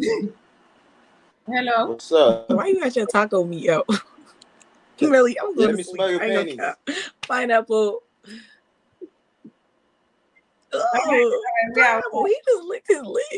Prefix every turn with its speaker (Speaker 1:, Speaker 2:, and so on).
Speaker 1: Hello.
Speaker 2: What's up?
Speaker 3: Why you got your taco meat out? really, I'm going
Speaker 2: let
Speaker 3: to
Speaker 2: me smell your panties.
Speaker 3: Pineapple. Oh,
Speaker 1: we
Speaker 3: He just licked his lip.